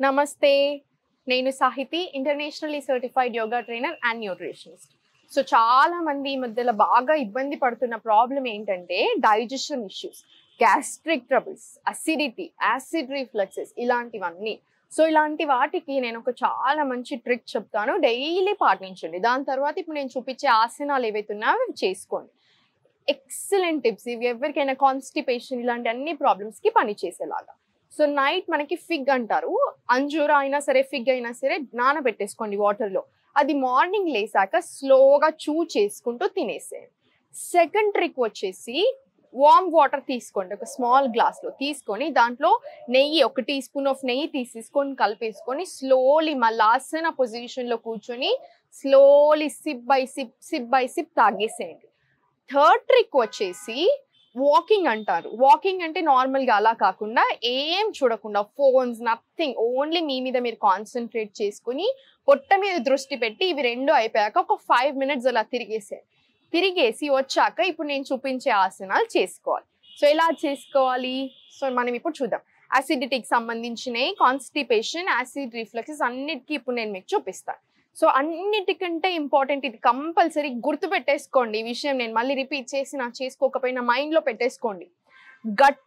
నమస్తే. నేను Sahiti internationally certified yoga trainer and nutritionist so చాలా మంది ఈ మధ్యలో బాగా ఇబ్బంది పడుతున్న ప్రాబ్లం ఏంటంటే digestion issues gastric troubles acidity acid reflexes ఇలాంటివన్నీ. సో ఇలాంటి వాటికి నేను ఒక చాలా మంచి ట్రిక్ చెప్తాను. డైలీ పాటించండి. దాని తర్వాత ఇప్పుడు నేను చూపించే ఆసనాలు ఏవైతే ఉన్నాయో అవి చేసుకోండి. ఎక్సలెంట్ టిప్స్ ఇవి ఎవరికైనా కాన్స్టిపేషన్ ఇలాంటి అన్ని ప్రాబ్లమ్స్కి పనిచేసేలాగా. సో నైట్ మనకి ఫిగ్ అంటారు. అంజూర అయినా సరే ఫిగ్ అయినా సరే నానబెట్టేసుకోండి వాటర్లో అది మార్నింగ్ లేసాక స్లోగా చూ చేసుకుంటూ తినేసేయండి. సెకండ్ ట్రిక్ వచ్చేసి వామ్ వాటర్ తీసుకోండి. ఒక స్మాల్ గ్లాస్లో తీసుకొని దాంట్లో నెయ్యి ఒక టీ స్పూన్ ఆఫ్ నెయ్యి తీసేసుకొని కలిపేసుకొని స్లోలీ మళ్ళీ ఆసన పొజిషన్లో కూర్చొని slowly sip by sip sip by sip తాగేసేయండి. Third trick వచ్చేసి వాకింగ్ అంటారు. వాకింగ్ అంటే నార్మల్గా అలా కాకుండా ఏం చూడకుండా ఫోన్స్ నథింగ్ ఓన్లీ మీ మీద మీరు కాన్సన్ట్రేట్ చేసుకుని పొట్ట మీద దృష్టి పెట్టి ఇవి రెండు అయిపోయాక ఒక ఫైవ్ మినిట్స్ అలా తిరిగేసే తిరిగేసి వచ్చాక ఇప్పుడు నేను చూపించే ఆసనాలు చేసుకోవాలి. సో ఎలా చేసుకోవాలి? సో మనం ఇప్పుడు చూద్దాం. యాసిడిటీకి సంబంధించినవి కాన్స్టిపేషన్ యాసిడ్ రిఫ్లెక్సెస్ అన్నిటికీ ఇప్పుడు నేను మీకు చూపిస్తాను సో అన్నిటికంటే ఇంపార్టెంట్ ఇది. కంపల్సరీ గుర్తు పెట్టేసుకోండి ఈ విషయం నేను మళ్ళీ రిపీట్ చేసి నా చేసుకోకపోయినా మైండ్లో పెట్టేసుకోండి. గట్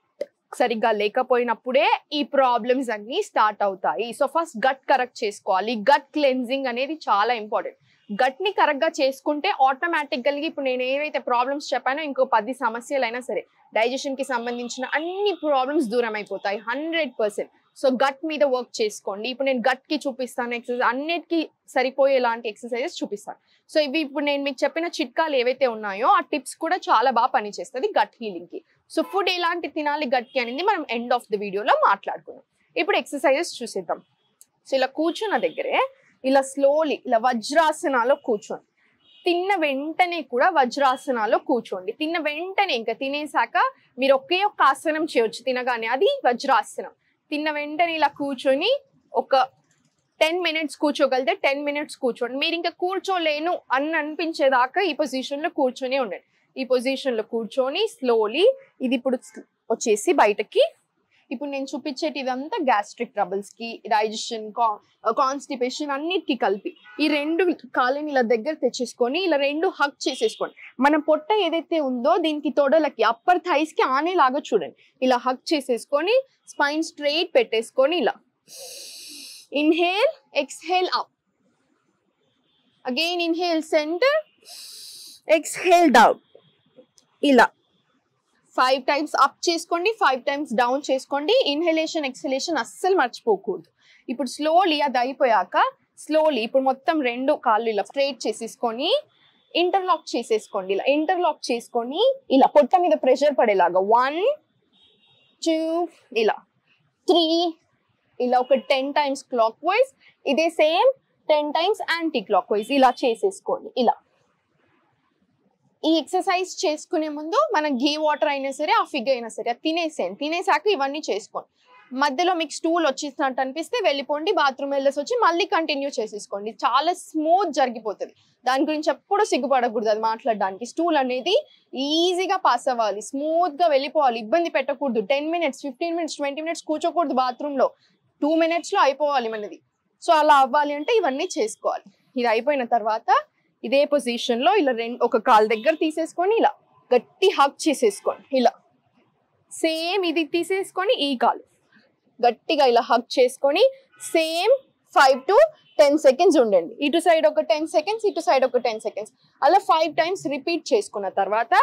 సరిగ్గా లేకపోయినప్పుడే ఈ ప్రాబ్లమ్స్ అన్నీ స్టార్ట్ అవుతాయి. సో ఫస్ట్ గట్ కరెక్ట్ చేసుకోవాలి. గట్ క్లెన్జింగ్ అనేది చాలా ఇంపార్టెంట్ గట్ని కరెక్ట్గా చేసుకుంటే ఆటోమేటిక్గా ఇప్పుడు నేను ఏవైతే ప్రాబ్లమ్స్ చెప్పానో ఇంకో పది సమస్యలైనా సరే డైజెషన్కి సంబంధించిన అన్ని ప్రాబ్లమ్స్ దూరం అయిపోతాయి హండ్రెడ్ పర్సెంట్ సో గట్ మీద వర్క్ చేసుకోండి. ఇప్పుడు నేను గట్కి చూపిస్తాను ఎక్సర్సైజ్ అన్నిటికీ సరిపోయేలాంటి ఎక్సర్సైజెస్ చూపిస్తాను. సో ఇవి ఇప్పుడు నేను మీకు చెప్పిన చిట్కాలు ఏవైతే ఉన్నాయో ఆ టిప్స్ కూడా చాలా బాగా పనిచేస్తుంది గట్ హీలింగ్కి సో ఫుడ్ ఎలాంటి తినాలి గట్కి అనేది మనం ఎండ్ ఆఫ్ ద వీడియోలో మాట్లాడుకున్నాం ఇప్పుడు ఎక్సర్సైజెస్ చూసేద్దాం. సో ఇలా కూర్చున్న దగ్గరే ఇలా స్లోలీ ఇలా వజ్రాసనాలో కూర్చోండి. తిన్న వెంటనే కూడా వజ్రాసనాలో కూర్చోండి. తిన్న వెంటనే ఇంకా తినేసాక మీరు ఒకే ఒక్క ఆసనం చేయొచ్చు తినగానే. అది వజ్రాసనం. తిన్న వెంటనే ఇలా కూర్చొని ఒక టెన్ మినిట్స్ కూర్చోగలితే టెన్ మినిట్స్ కూర్చోండి. మీరు ఇంకా కూర్చోలేను అని అనిపించేదాకా ఈ పొజిషన్లో కూర్చొని ఉండండి. ఈ పొజిషన్లో కూర్చొని స్లోలీ ఇది ఇప్పుడు వచ్చేసి బయటకి ఇప్పుడు నేను చూపించేటి ఇదంతా గ్యాస్ట్రిక్ ట్రబుల్స్కి డైజెషన్ కాన్స్టిపేషన్ అన్నిటికి కలిపి ఈ రెండు కాళ్ళని ఇలా దగ్గర తెచ్చేసుకొని ఇలా రెండు హక్ చేసేసుకోండి. మన పొట్ట ఏదైతే ఉందో దీనికి తొడలకి అప్పర్ థైస్కి ఆనేలాగా చూడండి. ఇలా హక్ చేసేసుకొని స్పైన్ స్ట్రైట్ పెట్టేసుకొని ఇలా. Inhale exhale up again inhale centre exhale down ఇలా. ఫైవ్ టైమ్స్ అప్ చేసుకోండి ఫైవ్ టైమ్స్ డౌన్ చేసుకోండి. ఇన్హలేషన్ ఎక్సలేషన్ అస్సలు మర్చిపోకూడదు. ఇప్పుడు స్లోలీ అది అయిపోయాక స్లోలీ ఇప్పుడు మొత్తం రెండు కాళ్ళు ఇలా స్ట్రైట్ చేసేసుకొని ఇంటర్లాక్ చేసేసుకోండి. ఇలా ఇంటర్లాక్ చేసుకొని ఇలా పొట్ట మీద ప్రెషర్ పడేలాగా వన్ టూ ఇలా త్రీ ఇలా ఒక టెన్ టైమ్స్ క్లాక్ వైజ్ ఇదే same ten times anti clockwise ఇలా చేసేసుకోండి. ఇలా. ఈ ఎక్సర్సైజ్ చేసుకునే ముందు మనం ఘీ వాటర్ అయినా సరే ఆ ఫిగ్ అయినా సరే తినేసేయండి. తినేసాక ఇవన్నీ చేసుకోండి. మధ్యలో మీకు స్టూల్ వచ్చేసినట్టు అనిపిస్తే వెళ్ళిపోండి బాత్రూమ్ వెళ్ళేసి వచ్చి మళ్ళీ కంటిన్యూ చేసేసుకోండి. చాలా స్మూత్ జరిగిపోతుంది. దాని గురించి ఎప్పుడు సిగ్గుపడకూడదు అది మాట్లాడడానికి. స్టూల్ అనేది ఈజీగా పాస్ అవ్వాలి స్మూత్గా వెళ్ళిపోవాలి ఇబ్బంది పెట్టకూడదు. Ten minutes fifteen minutes twenty minutes కూర్చోకూడదు బాత్రూంలో. టూ మినిట్స్లో అయిపోవాలి మనది. సో అలా అవ్వాలి అంటే ఇవన్నీ చేసుకోవాలి. ఇది అయిపోయిన తర్వాత ఇదే పొజిషన్లో ఇలా రెండు ఒక కాలు దగ్గర తీసేసుకొని ఇలా గట్టి హక్ చేసేసుకోండి. ఇలా. సేమ్ ఇది తీసేసుకొని ఈ కాలు. గట్టిగా ఇలా హక్ చేసుకొని same five to ten seconds ఉండండి. ఇటు సైడ్ ఒక టెన్ సెకండ్స్ ఇటు సైడ్ ఒక టెన్ సెకండ్స్ అలా ఫైవ్ టైమ్స్ రిపీట్ చేసుకున్న తర్వాత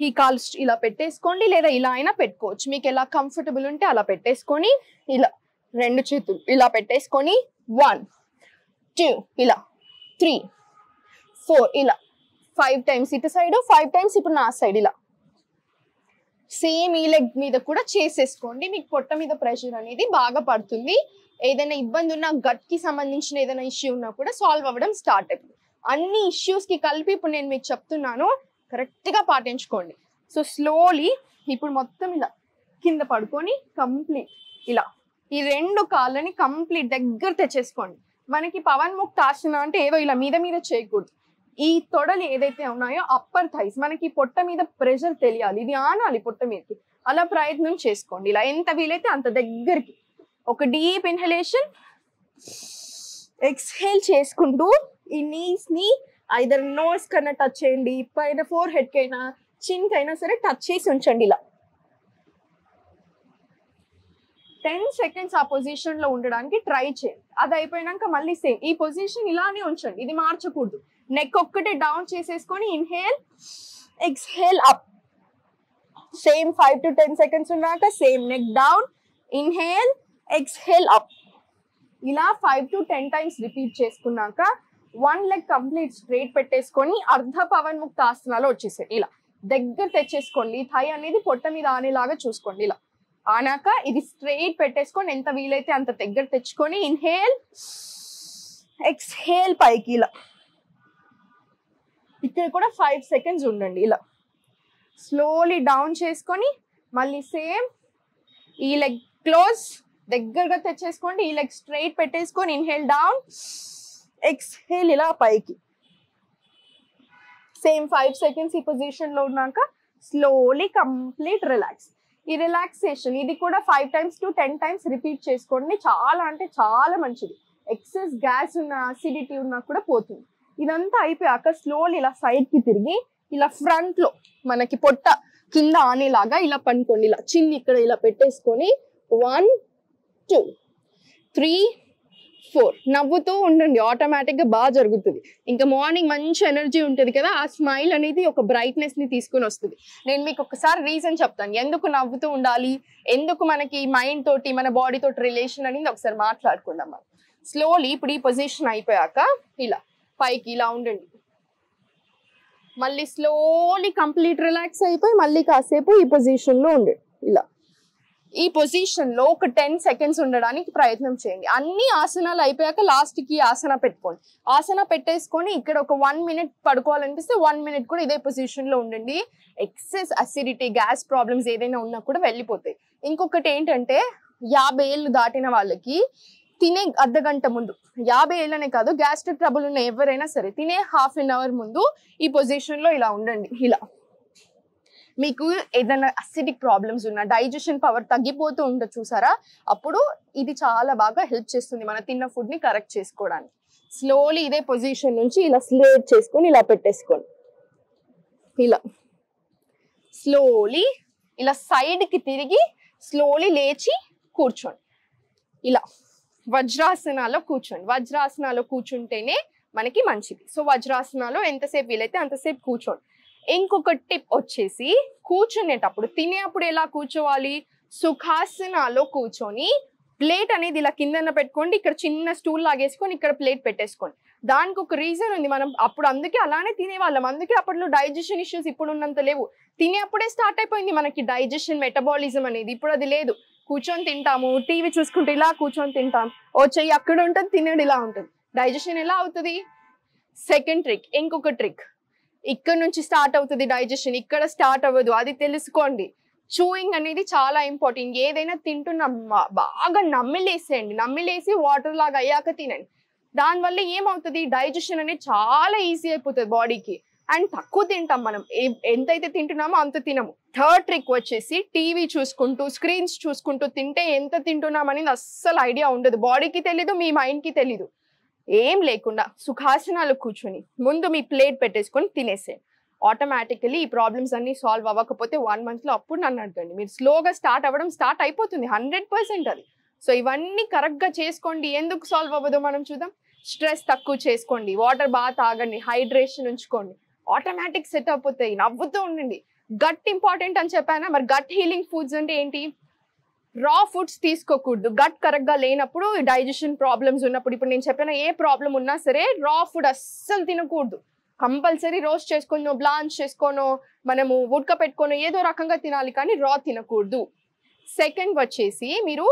ఈ కాల్ ఇలా పెట్టేసుకోండి లేదా ఇలా అయినా పెట్టుకోవచ్చు. మీకు ఎలా కంఫర్టబుల్ ఉంటే అలా పెట్టేసుకొని ఇలా రెండు చేతులు ఇలా పెట్టేసుకొని వన్ టూ ఇలా త్రీ ఫోర్ ఇలా. ఫైవ్ టైమ్స్ ఇటు సైడ్ ఫైవ్ టైమ్స్ ఇప్పుడు నా సైడ్ ఇలా. సేమ్ ఈ లెగ్ మీద కూడా చేసేసుకోండి. మీకు పొట్ట మీద ప్రెషర్ అనేది బాగా పడుతుంది. ఏదైనా ఇబ్బంది ఉన్నా గట్కి సంబంధించిన ఏదైనా ఇష్యూ ఉన్నా కూడా సాల్వ్ అవ్వడం స్టార్ట్ అవుతుంది అన్ని ఇష్యూస్కి కలిపి ఇప్పుడు నేను మీకు చెప్తున్నాను. కరెక్ట్గా పాటించుకోండి. సో స్లోలీ ఇప్పుడు మొత్తం ఇలా కింద పడుకొని కంప్లీట్ ఇలా. ఈ రెండు కాళ్ళని కంప్లీట్ దగ్గర తెచ్చేసుకోండి. మనకి పవన్ ముక్త ఆసన అంటే ఏదో ఇలా మీద మీద చేయకూడదు. ఈ తొడలు ఏదైతే ఉన్నాయో అప్పర్ థైస్ మనకి పొట్ట మీద ప్రెషర్ తెలియాలి. ఇది ఆనాలి పొట్ట మీదకి. అలా ప్రయత్నం చేసుకోండి. ఇలా ఎంత వీలైతే అంత దగ్గరికి. ఒక డీప్ ఇన్హలేషన్ ఎక్స్హేల్ చేసుకుంటూ ఈ నీస్ని ఐదర్ నోస్ కన్నా టచ్ చేయండి పైన ఫోర్ హెడ్ కైనా చిన్ కైనా సరే టచ్ చేసి ఉంచండి ఇలా. టెన్ సెకండ్స్ ఆ పొజిషన్లో ఉండడానికి ట్రై చేయండి. అది అయిపోయినాక మళ్ళీ సేమ్ ఈ పొజిషన్ ఇలానే ఉంచండి. ఇది మార్చకూడదు. నెక్ ఒక్కటే డౌన్ చేసేసుకొని inhale exhale up same five to ten seconds ఉన్నాక same neck down inhale exhale up ఇలా five to ten times repeat చేసుకున్నాక వన్ లెగ్ కంప్లీట్ స్ట్రేట్ పెట్టేసుకొని అర్ధ పవన్ ముక్త ఆసనాలు వచ్చేసాయి. ఇలా దగ్గర తెచ్చేసుకోండి. థై అనేది పొట్ట మీద ఆనేలాగా చూసుకోండి. ఇలా ఆనాక ఇది స్ట్రైట్ పెట్టేసుకొని ఎంత వీలైతే అంత దగ్గర తెచ్చుకొని ఇన్హేల్ ఎక్స్హేల్ పైకి ఇలా. ఇక్కడ కూడా ఫైవ్ సెకండ్స్ ఉండండి ఇలా. స్లోలీ డౌన్ చేసుకొని మళ్ళీ సేమ్ ఈ లెగ్ క్లోజ్ దగ్గరగా తెచ్చేసుకోండి. ఈ లెగ్ స్ట్రైట్ పెట్టేసుకొని ఇన్హేల్ డౌన్ ఎక్స్హేల్ ఇలా పైకి. సేమ్ ఫైవ్ సెకండ్స్ ఈ పొజిషన్లో ఉన్నాక స్లోలీ కంప్లీట్ రిలాక్స్ ఈ రిలాక్సేషన్ ఇది కూడా five times to ten times repeat చేసుకోండి. చాలా అంటే చాలా మంచిది. ఎక్సెస్ గ్యాస్ ఉన్న అసిడిటీ ఉన్నా కూడా పోతుంది. ఇదంతా అయిపోయాక స్లోలీ ఇలా సైడ్కి తిరిగి ఇలా ఫ్రంట్లో మనకి పొట్ట కింద ఆనేలాగా ఇలా పనుకోండి. ఇలా చిన్ని ఇక్కడ ఇలా పెట్టేసుకొని వన్ టూ త్రీ ఫోర్ నవ్వుతూ ఉండండి. ఆటోమేటిక్గా బాగా జరుగుతుంది. ఇంకా మార్నింగ్ మంచి ఎనర్జీ ఉంటుంది కదా ఆ స్మైల్ అనేది ఒక బ్రైట్నెస్ని తీసుకుని వస్తుంది. నేను మీకు ఒకసారి రీజన్ చెప్తాను. ఎందుకు నవ్వుతూ ఉండాలి? ఎందుకు మనకి మైండ్ తోటి మన బాడీ తోటి రిలేషన్ అనేది ఒకసారి మాట్లాడుకుందాం మనం. స్లోలీ ఇప్పుడు ఈ పొజిషన్ అయిపోయాక ఇలా పైకి ఇలా ఉండండి. మళ్ళీ స్లోలీ కంప్లీట్ రిలాక్స్ అయిపోయి మళ్ళీ కాసేపు ఈ పొజిషన్లో ఉండండి. ఈ పొజిషన్లో ఒక టెన్ సెకండ్స్ ఉండడానికి ప్రయత్నం చేయండి. అన్ని ఆసనాలు అయిపోయాక లాస్ట్కి ఆసన పెట్టుకోండి. ఆసన పెట్టేసుకొని ఇక్కడ ఒక వన్ మినిట్ పడుకోవాలనిపిస్తే వన్ మినిట్ కూడా ఇదే పొజిషన్లో ఉండండి. ఎక్సెస్ అసిడిటీ గ్యాస్ ప్రాబ్లమ్స్ ఏదైనా ఉన్నా కూడా వెళ్ళిపోతాయి. ఇంకొకటి ఏంటంటే యాభై ఏళ్ళు దాటిన వాళ్ళకి తినే అర్ధ గంట ముందు యాభై ఏళ్ళనే కాదు గ్యాస్ట్రిక్ ట్రబుల్ ఉన్న ఎవరైనా సరే తినే హాఫ్ అన్ అవర్ ముందు ఈ పొజిషన్లో ఇలా ఉండండి. ఇలా. మీకు ఏదైనా అసిడిక్ ప్రాబ్లమ్స్ ఉన్నా డైజెషన్ పవర్ తగ్గిపోతూ ఉంటే చూసారా? అప్పుడు ఇది చాలా బాగా హెల్ప్ చేస్తుంది మన తిన్న ఫుడ్ని కరెక్ట్ చేసుకోవడానికి. స్లోలీ ఇదే పొజిషన్ నుంచి ఇలా స్లేట్ చేసుకొని ఇలా పెట్టేసుకోండి. ఇలా. స్లోలీ ఇలా సైడ్కి తిరిగి స్లోలీ లేచి కూర్చోండి. ఇలా. వజ్రాసనాలో కూర్చోండి. వజ్రాసనాలో కూర్చుంటేనే మనకి మంచిది. సో వజ్రాసనాలో ఎంతసేపు వీలైతే అంతసేపు కూర్చోండి. ఇంకొక టిప్ వచ్చేసి కూర్చునేటప్పుడు తినేటప్పుడు ఎలా కూర్చోవాలి? సుఖాసనాలో కూర్చొని ప్లేట్ అనేది ఇలా కిందన పెట్టుకోండి ఇక్కడ చిన్న స్టూల్ లాగేసుకొని ఇక్కడ ప్లేట్ పెట్టేసుకోండి. దానికి ఒక రీజన్ ఉంది. మనం అప్పుడు అందుకే అలానే తినేవాళ్ళం. అందుకే అప్పట్లో డైజెషన్ ఇష్యూస్ ఇప్పుడు ఉన్నంత లేవు. తినేప్పుడే స్టార్ట్ అయిపోయింది మనకి డైజెషన్ మెటబాలిజం అనేది. ఇప్పుడు అది లేదు. కూర్చొని తింటాము టీవీ చూసుకుంటే ఇలా కూర్చొని తింటాం. ఓ చెయ్యి అక్కడ ఉంటుంది తినేది ఇలా ఉంటుంది. డైజెషన్ ఎలా అవుతుంది? సెకండ్ ట్రిక్ ఇంకొక ట్రిక్. ఇక్కడ నుంచి స్టార్ట్ అవుతుంది డైజెషన్. ఇక్కడ స్టార్ట్ అవ్వదు. అది తెలుసుకోండి. చూయింగ్ అనేది చాలా ఇంపార్టెంట్. ఏదైనా తింటున్నా బాగా నమ్మిలేసేయండి నమ్మిలేసి వాటర్ లాగా అయ్యాక తినండి. దానివల్ల ఏమవుతుంది? డైజెషన్ అనేది చాలా ఈజీ అయిపోతుంది బాడీకి. అండ్ తక్కువ తింటాం మనం. ఎంతైతే తింటున్నామో అంత తినము. థర్డ్ ట్రిక్ వచ్చేసి టీవీ చూసుకుంటూ స్క్రీన్స్ చూసుకుంటూ తింటే ఎంత తింటున్నాం అనేది అస్సలు ఐడియా ఉండదు. బాడీకి తెలీదు మీ మైండ్కి తెలీదు. ఏం లేకుండా సుఖాసనాలు కూర్చొని ముందు మీ ప్లేట్ పెట్టేసుకొని తినేసేయండి ఆటోమేటికలీ ఈ ప్రాబ్లమ్స్ అన్ని సాల్వ్ అవ్వకపోతే వన్ మంత్లో అప్పుడు నన్ను అడగండి. మీరు స్లోగా స్టార్ట్ అవ్వడం స్టార్ట్ అయిపోతుంది. హండ్రెడ్ పర్సెంట్ అది. సో ఇవన్నీ కరెక్ట్గా చేసుకోండి. ఎందుకు సాల్వ్ అవ్వదో మనం చూద్దాం. స్ట్రెస్ తక్కువ చేసుకోండి. వాటర్ బాగా తాగండి. హైడ్రేషన్ ఉంచుకోండి. ఆటోమేటిక్ సెట్ అయిపోతాయి నవ్వుతూ ఉండండి. గట్ ఇంపార్టెంట్ అని చెప్పానా? మరి గట్ హీలింగ్ ఫుడ్స్ అంటే ఏంటి? రా ఫుడ్స్ తీసుకోకూడదు. గట్ కరెక్ట్గా లేనప్పుడు డైజెషన్ ప్రాబ్లమ్స్ ఉన్నప్పుడు ఇప్పుడు నేను చెప్పిన ఏ ప్రాబ్లం ఉన్నా సరే రా ఫుడ్ అస్సలు తినకూడదు. కంపల్సరీ రోస్ట్ చేసుకోనో బ్లాంచ్ చేసుకోనో మనము ఉడక పెట్టుకోనో ఏదో రకంగా తినాలి కానీ రా తినకూడదు. సెకండ్ వచ్చేసి మీరు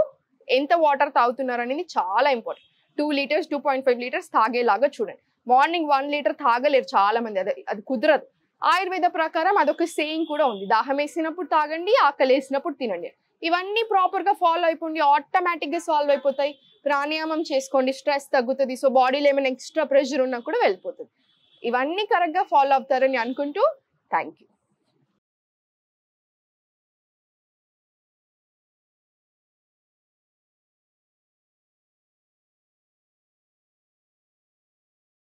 ఎంత వాటర్ తాగుతున్నారు అనేది చాలా important. Two litres two point five litres తాగేలాగా చూడండి. మార్నింగ్ వన్ లీటర్ తాగలేరు చాలా మంది అది అది కుదరదు. ఆయుర్వేద ప్రకారం అదొక సేయింగ్ కూడా ఉంది. దాహం వేసినప్పుడు తాగండి ఆకలి వేసినప్పుడు తినండి. ఇవన్నీ ప్రాపర్గా ఫాలో అయిపోండి ఆటోమేటిక్గా సాల్వ్ అయిపోతాయి. ప్రాణాయామం చేసుకోండి స్ట్రెస్ తగ్గుతుంది సో బాడీలో ఏమైనా ఎక్స్ట్రా ప్రెషర్ ఉన్నా కూడా వెళ్ళిపోతుంది. ఇవన్నీ కరెక్ట్గా ఫాలో అవుతారని అనుకుంటూ థ్యాంక్ యూ